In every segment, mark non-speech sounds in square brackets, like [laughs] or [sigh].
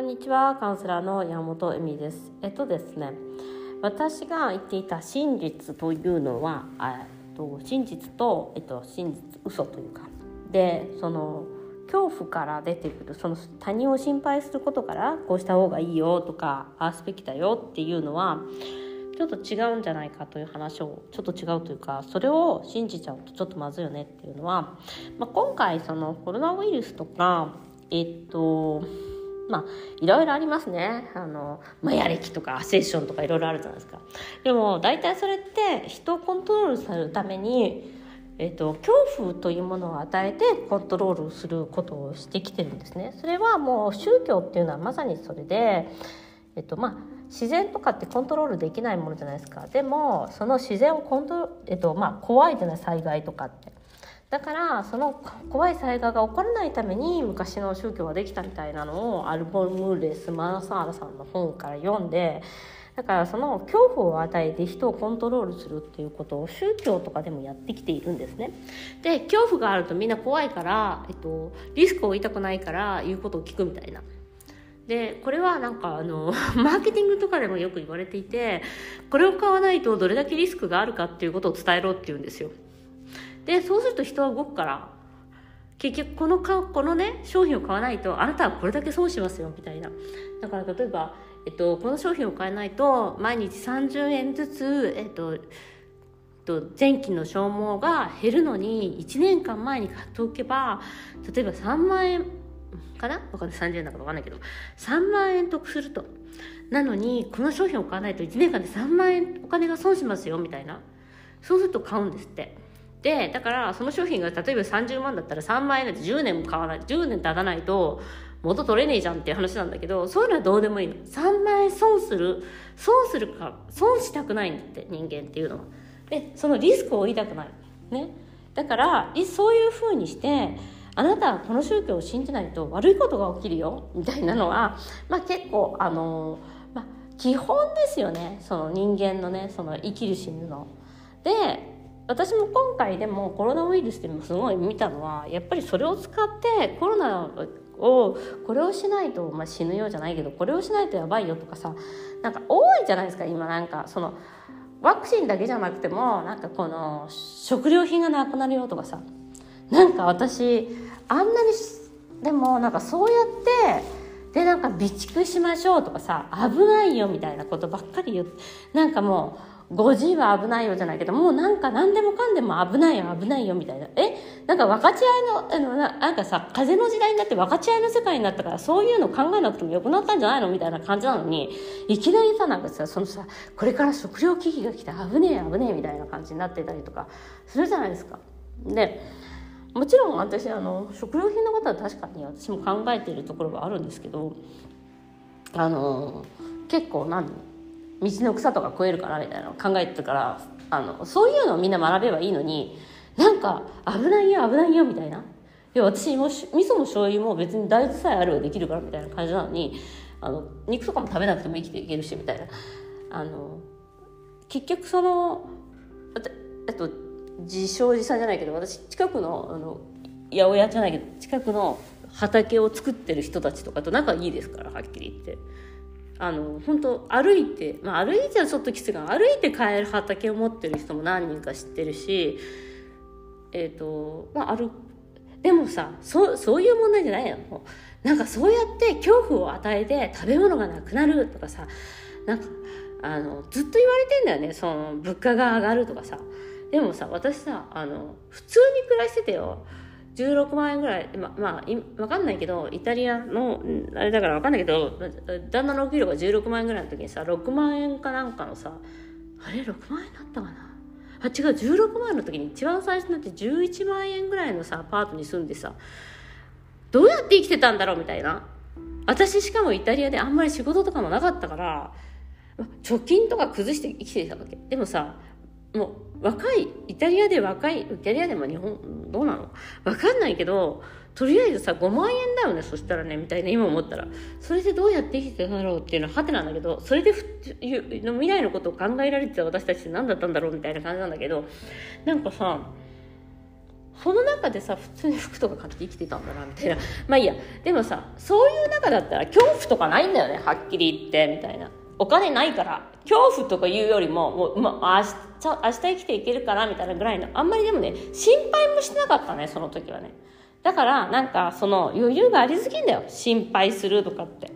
んにちは、カウンセラーの山本恵美です。えっとですね、私が言っていた真実というのは、えっと真実とえっと真実嘘というか、でその恐怖から出てくるその他人を心配することからこうした方がいいよとかああすべきだよっていうのはちょっと違うんじゃないかという話をちょっと違うというかそれを信じちゃうとちょっとまずいよねっていうのは、まあ、今回そのコロナウイルスとかえっとまあいろいろありますねあのマヤ歴とかアセッションとかいろいろあるじゃないですかでも大体それって人をコントロールするためにえっと、恐怖というものを与えてコントロールすることをしてきてるんですね。それはもう宗教っていうのはまさにそれで、えっとまあ、自然とかってコントロールできないものじゃないですかでもその自然をコントロール、えっとまあ、怖いじゃない災害とかって。だからその怖い災害が起こらないために昔の宗教ができたみたいなのをアルボムレス・マナサーラさんの本から読んでだからその恐怖を与えて人をコントロールするっていうことを宗教とかでもやってきているんですね。で恐怖があるとみんな怖いから、えっと、リスクを負いたくないから言うことを聞くみたいな。でこれはなんかあの [laughs] マーケティングとかでもよく言われていてこれを買わないとどれだけリスクがあるかっていうことを伝えろっていうんですよ。でそうすると人は動くから結局このかこのね商品を買わないとあなたはこれだけ損しますよみたいな。だから例えば、えっと、この商品を買えないと毎日30円ずつ、えっと、前期の消耗が減るのに1年間前に買っておけば例えば3万円かな？分かんない。30円だから分かんないけど。3万円得すると。なのにこの商品を買わないと1年間で3万円お金が損しますよみたいな。そうすると買うんですって。でだからその商品が例えば30万だったら3万円なんて10年も買わない10年経たないと元取れねえじゃんっていう話なんだけどそういうのはどうでもいいの。3万円損する損するか損したくないんだって人間っていうのは。でそのリスクを負いたくない。ね。だからそういうふうにしてあなたはこの宗教を信じないと悪いことが起きるよみたいなのは、まあ、結構あの、まあ、基本ですよね。その人間のねその生きる死ぬの。で私も今回でもコロナウイルスでもすごい見たのはやっぱりそれを使ってコロナをこれをしないと、まあ、死ぬようじゃないけどこれをしないとやばいよとかさなんか多いじゃないですか今。なんかそのワクチンだけじゃなくてもなんかこの食料品がなくなるよとかさ。なんか私あんなにでもなんかそうやってでなんか備蓄しましょうとかさ危ないよみたいなことばっかり言ってなんかもう 5G は危ないよじゃないけどもうなんか何でもかんでも危ないよ危ないよみたいなえ？なんか分かち合いのあのななんかさ風の時代になって分かち合いの世界になったからそういうの考えなくてもよくなったんじゃないのみたいな感じなのにいきなりさなんかさそのさこれから食料危機が来て危ねえ危ねえみたいな感じになってたりとかするじゃないですか。でもちろん私あの食料品のことは確かに私も考えているところがあるんですけどあの結構何道の草とか食えるかなみたいなのを考えてるからあのそういうのをみんな学べばいいのになんか危ないよ危ないよみたいないや私も味噌も醤油も別に大豆さえあればできるからみたいな感じなのにあの肉とかも食べなくても生きていけるしみたいなあの結局そのあと自称自賛じゃないけど私近くのあの八百屋じゃないけど近くの畑を作ってる人たちとかと仲いいですからはっきり言って。あの本当歩いて、まあ、歩いてはちょっときついかな。歩いて帰る畑を持ってる人も何人か知ってるしえっ、ー、とまあ歩でもさそそういう問題じゃないのなんかそうやって恐怖を与えて食べ物がなくなるとかさなんかあのずっと言われてんだよね。その物価が上がるとかさ。でもさ私さあの普通に暮らしててよ。16万円ぐらいままあ分かんないけどイタリアのあれだから分かんないけど旦那のお給料が16万円ぐらいの時にさ6万円かなんかのさあれ？6万円だったかな？あ違う16万円の時に一番最初になって11万円ぐらいのさアパートに住んでさどうやって生きてたんだろうみたいな。私しかもイタリアであんまり仕事とかもなかったから貯金とか崩して生きてたわけ。でもさもう若いイタリアで若いイタリアでも日本どうなの？わかんないけどとりあえずさ5万円だよねそしたらねみたいな今思ったら。それでどうやって生きてたんだろうっていうのははてなんだけどそれで未来のことを考えられてた私たちって何だったんだろうみたいな感じなんだけどなんかさその中でさ普通に服とか買って生きてたんだなみたいな。まあいいや。でもさそういう中だったら恐怖とかないんだよねはっきり言ってみたいな。お金ないから。恐怖とか言うよりももう、まあ、明日明日生きていけるかなみたいなぐらいのあんまりでもね心配もしてなかったねその時はね。だからなんかその余裕がありすぎんだよ。心配するとかって。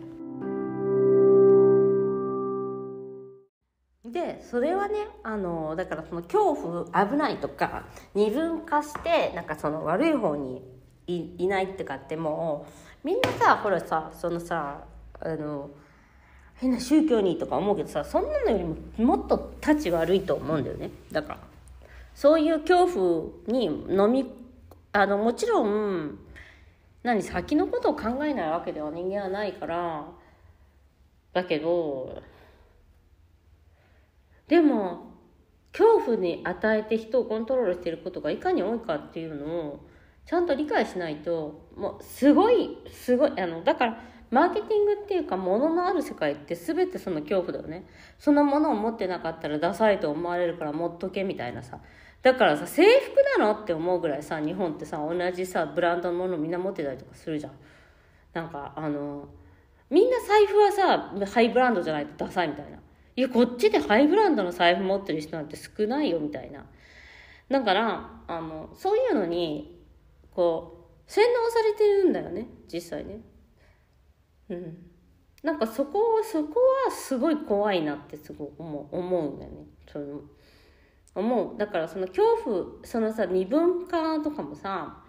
でそれはねあのだからその恐怖危ないとか二分化してなんかその悪い方にいいないってかってもうみんなさほらさそのさあの変な宗教にとか思うけどさそんなのよりももっと立ち悪いと思うんだよね。だからそういう恐怖に飲みあのもちろん何先のことを考えないわけでは人間はないからだけどでも恐怖に与えて人をコントロールしていることがいかに多いかっていうのをちゃんと理解しないともうすごいすごいあのだからマーケティングっていうか物のある世界って全てその恐怖だよね。そのものを持ってなかったらダサいと思われるから持っとけみたいなさ。だからさ制服なのって思うぐらいさ日本ってさ同じさブランドのものみんな持ってたりとかするじゃん。なんかあのみんな財布はさハイブランドじゃないとダサいみたいな。いやこっちでハイブランドの財布持ってる人なんて少ないよみたいな。だからあのそういうのにこう洗脳されてるんだよね実際ね。うん。なんかそこそこはすごい怖いなってすごい思う思うんだよね。その思う。だからその恐怖そのさ二分化とかもさ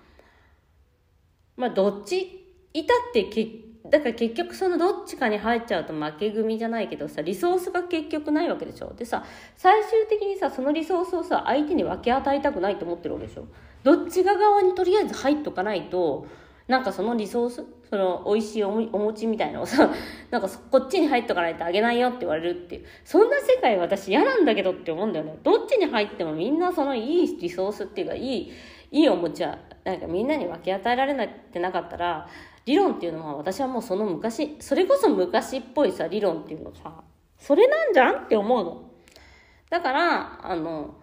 まあどっちいたって結だから結局そのどっちかに入っちゃうと負け組じゃないけどさリソースが結局ないわけでしょ。でさ最終的にさそのリソースをさ相手に分け与えたくないと思ってるわけでしょ。どっちが側にとりあえず入っとかないとなんかそのリソースその美味しいお餅みたいなのをさ [laughs] なんかこっちに入っとかないとあげないよって言われるっていう。そんな世界私嫌なんだけどって思うんだよね。どっちに入ってもみんなそのいいリソースっていうかいいいいお餅はなんかみんなに分け与えられないってなかったら理論っていうのは私はもうその昔それこそ昔っぽいさ理論っていうのさそれなんじゃんって思うの。だからあの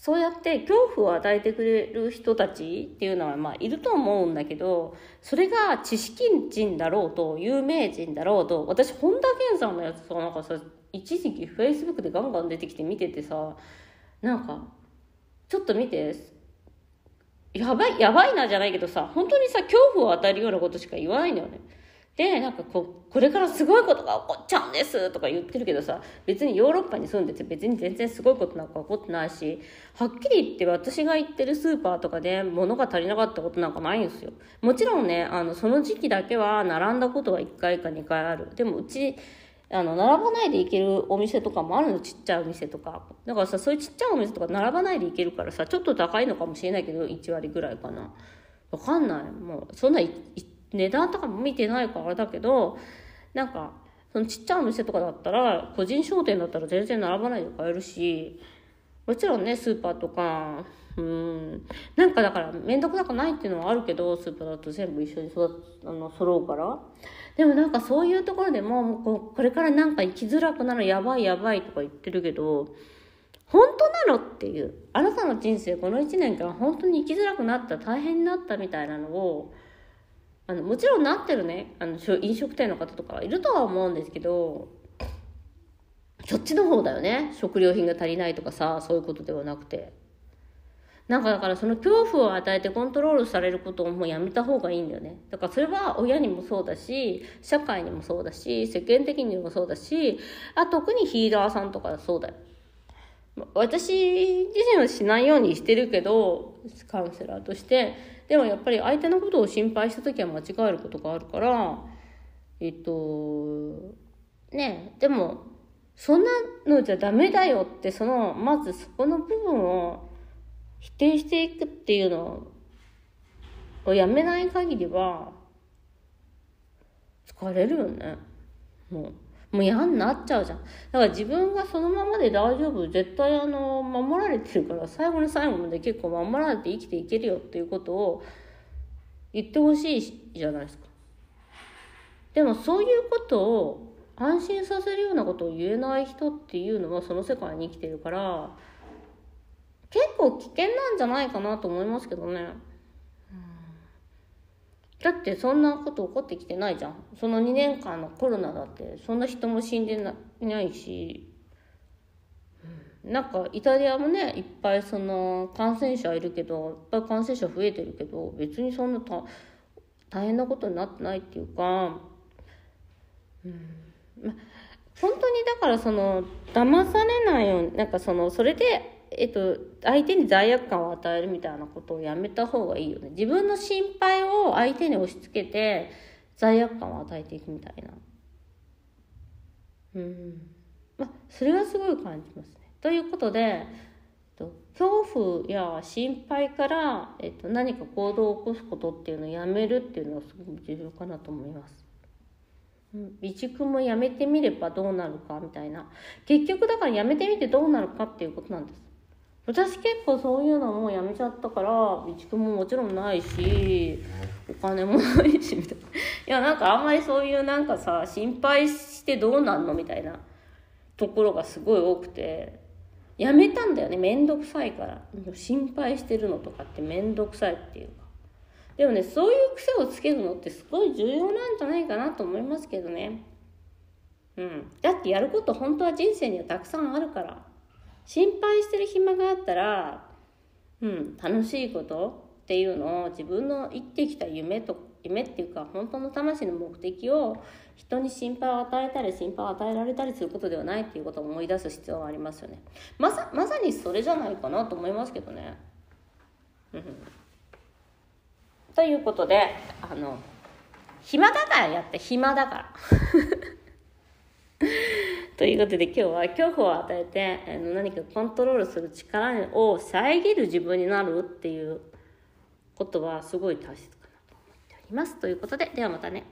そうやって恐怖を与えてくれる人たちっていうのはまあいると思うんだけどそれが知識人だろうと有名人だろうと私本田健さんのやつさなんかさ一時期フェイスブックでガンガン出てきて見ててさなんかちょっと見て。やばいやばいなじゃないけどさ本当にさ恐怖を与えるようなことしか言わないんだよね。で、なんかこう、これからすごいことが起こっちゃうんですとか言ってるけどさ、別にヨーロッパに住んでて別に全然すごいことなんか起こってないし、はっきり言って私が行ってるスーパーとかで物が足りなかったことなんかないんですよ。もちろんね、あの、その時期だけは並んだことは1回か2回ある。でもうち、あの、並ばないで行けるお店とかもあるの、ちっちゃいお店とか。だからさ、そういうちっちゃいお店とか並ばないで行けるからさ、ちょっと高いのかもしれないけど、1割ぐらいかな。わかんない。もう、そんな、値段とかも見てないからだけどなんかそのちっちゃいお店とかだったら個人商店だったら全然並ばないで買えるしもちろんねスーパーとかうん。なんかだから面倒くさくないっていうのはあるけどスーパーだと全部一緒に育あの揃うから。でもなんかそういうところでももうこれからなんか生きづらくなるやばいやばいとか言ってるけど本当なのっていう。あなたの人生この1年間本当に生きづらくなった大変になったみたいなのをあのもちろんなってるね。あの飲食店の方とかはいるとは思うんですけどそっちの方だよね。食料品が足りないとかさそういうことではなくて。なんかだからその恐怖を与えてコントロールされることをもうやめた方がいいんだよね。だからそれは親にもそうだし社会にもそうだし世間的にもそうだしあ特にヒーラーさんとかそうだよ。私自身はしないようにしてるけどカウンセラーとしてでもやっぱり相手のことを心配した時は間違えることがあるからえっとねでもそんなのじゃダメだよってそのまずそこの部分を否定していくっていうのをやめない限りは疲れるよねもう。もう嫌になっちゃうじゃん。だから自分がそのままで大丈夫、絶対あの、守られてるから、最後の最後まで結構守られて生きていけるよっていうことを言ってほしいじゃないですか。でもそういうことを安心させるようなことを言えない人っていうのはその世界に生きてるから、結構危険なんじゃないかなと思いますけどね。だってそんなこと起こってきてないじゃん。その2年間のコロナだってそんな人も死んでないし。なんかイタリアもねいっぱいその感染者いるけどいっぱい感染者増えてるけど別にそんな大変なことになってないっていうか、うん。ま、本当にだからその騙されないようになんかそのそれでえっと、相手に罪悪感を与えるみたいなことをやめた方がいいよね。自分の心配を相手に押し付けて罪悪感を与えていくみたいな。うん。まあ、それはすごい感じますね。ということで、えっと、恐怖や心配から、えっと、何か行動を起こすことっていうのをやめるっていうのはすごく重要かなと思います。備蓄もやめてみればどうなるかみたいな結局だからやめてみてどうなるかっていうことなんです私結構そういうのもやめちゃったから備蓄ももちろんないしお金もないしみたいな。いやなんかあんまりそういうなんかさ心配してどうなんのみたいなところがすごい多くてやめたんだよねめんどくさいから。心配してるのとかってめんどくさいっていうか。でもねそういう癖をつけるのってすごい重要なんじゃないかなと思いますけどね。うん。だってやること本当は人生にはたくさんあるから。心配してる暇があったら、うん、楽しいことっていうのを自分の生きてきた夢と夢っていうか本当の魂の目的を人に心配を与えたり心配を与えられたりすることではないっていうことを思い出す必要がありますよね。まさまさにそれじゃないかなと思いますけどね。ということであの暇だからやって暇だから。ということで今日は恐怖を与えて何かコントロールする力を遮る自分になるっていうことはすごい大切かなと思っております。ということで、ではまたね。